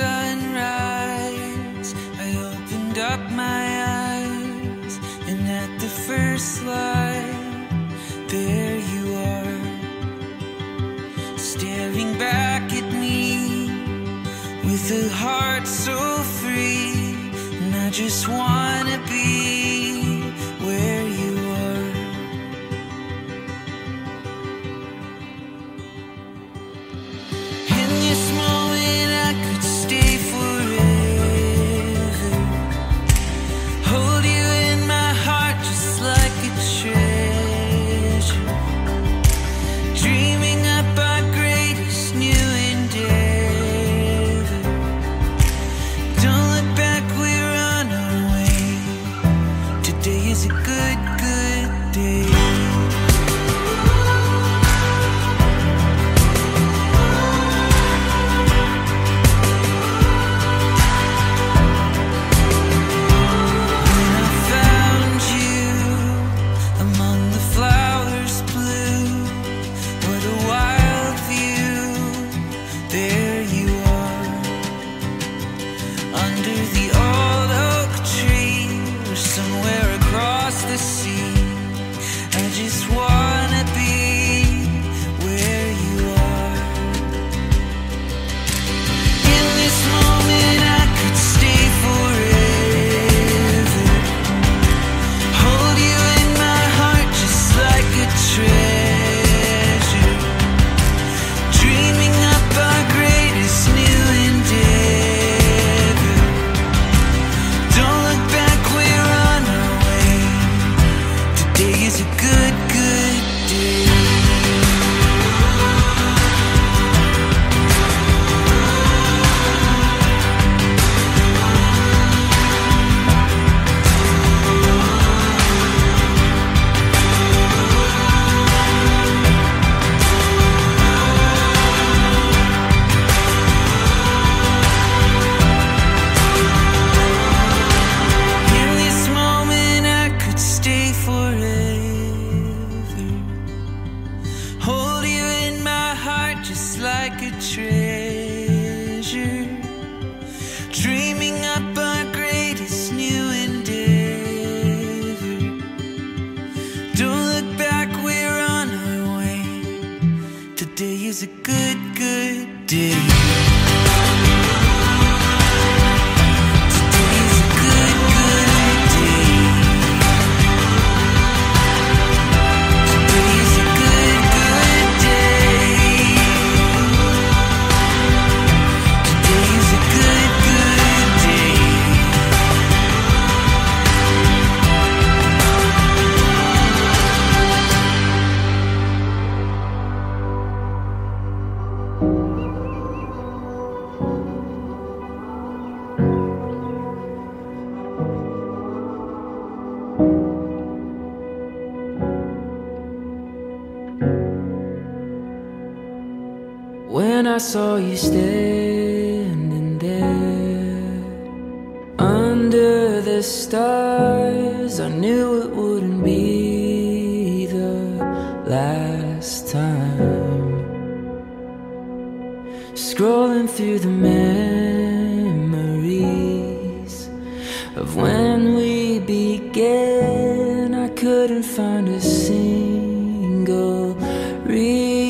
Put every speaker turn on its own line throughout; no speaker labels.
sunrise, I opened up my eyes, and at the first light, there you are, staring back at me with a heart so free, and I just want. just like a treasure, dreaming up our greatest new endeavor. Don't look back, we're on our way. Today is a good, good day. I saw you standing there Under the stars. I knew it wouldn't be the last time. Scrolling through the memories Of when we began I couldn't find a single reason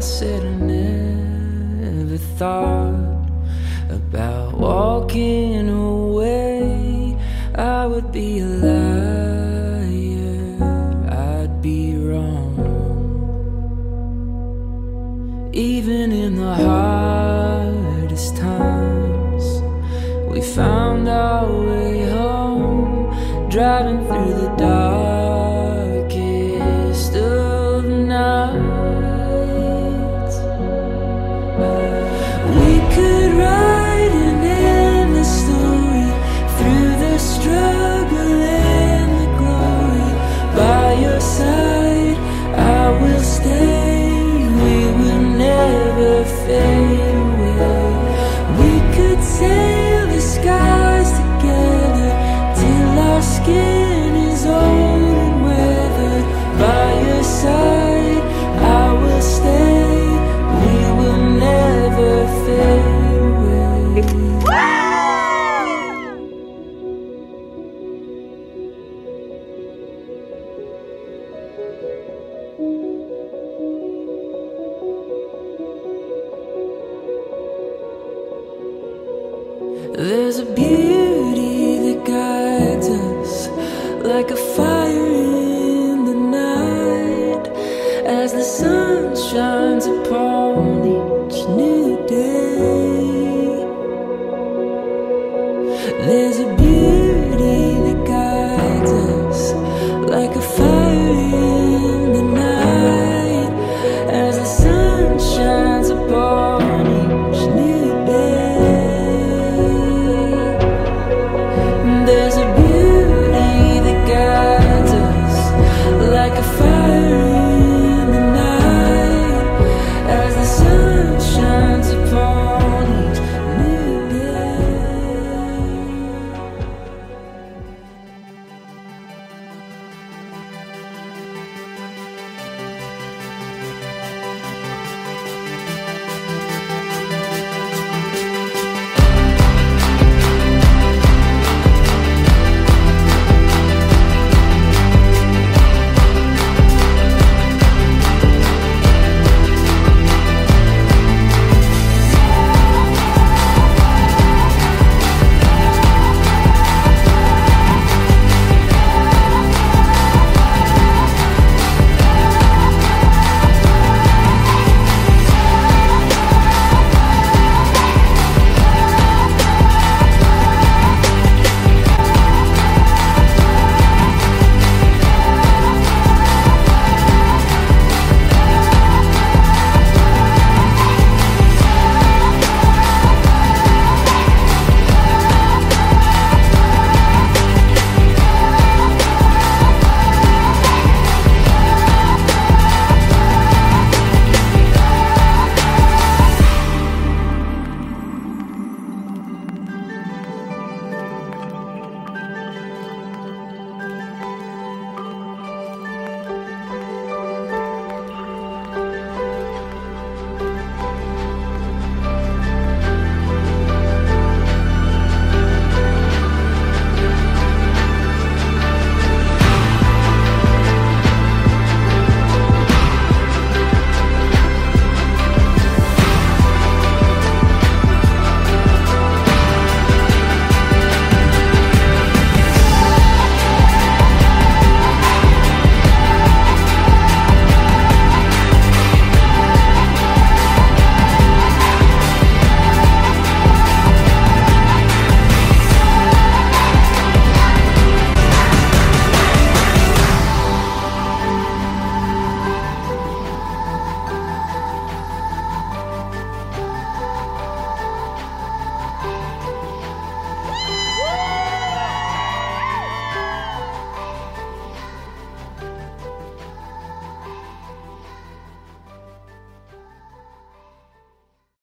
I said I never thought about walking feel a beauty.